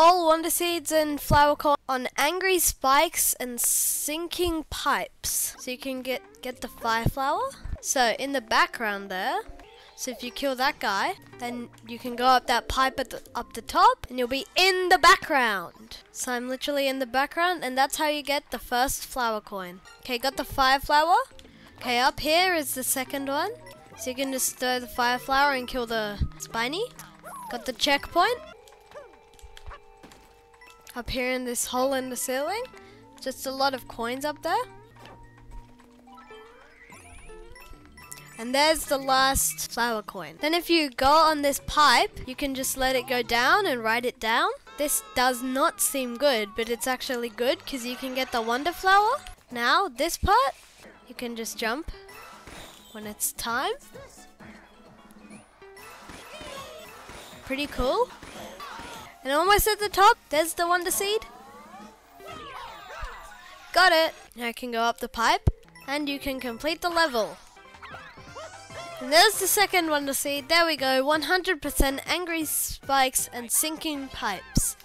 all Wonder Seeds and Flower Coin on Angry Spikes and Sinking Pipes. So you can get, get the Fire Flower. So in the background there, so if you kill that guy, then you can go up that pipe at the, up the top and you'll be in the background. So I'm literally in the background and that's how you get the first flower coin. Okay, got the fire flower. Okay, up here is the second one. So you can just throw the fire flower and kill the spiny. Got the checkpoint. Up here in this hole in the ceiling. Just a lot of coins up there. And there's the last flower coin. Then if you go on this pipe, you can just let it go down and write it down. This does not seem good, but it's actually good because you can get the wonder flower. Now, this part, you can just jump when it's time. Pretty cool. And almost at the top, there's the wonder seed. Got it. Now I can go up the pipe and you can complete the level. And there's the second Wonder Seed. There we go. 100% Angry Spikes and Sinking Pipes.